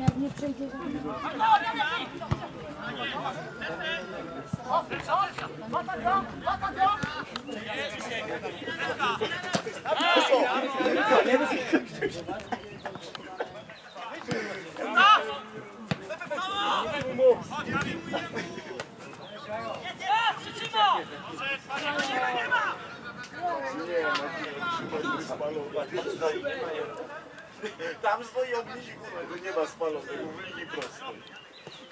Jak nie przejdzie, Tam stoi no nie ma spalonego, w linii prostej.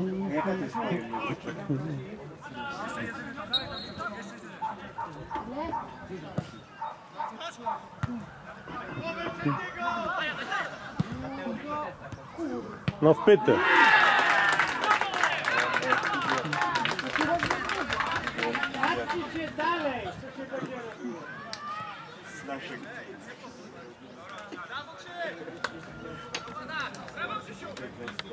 Nie rozdupniesz, jak to się tak popatrzy. Nigdy też trójcuje. Kurwa, to stali dalsze. Jaka to jest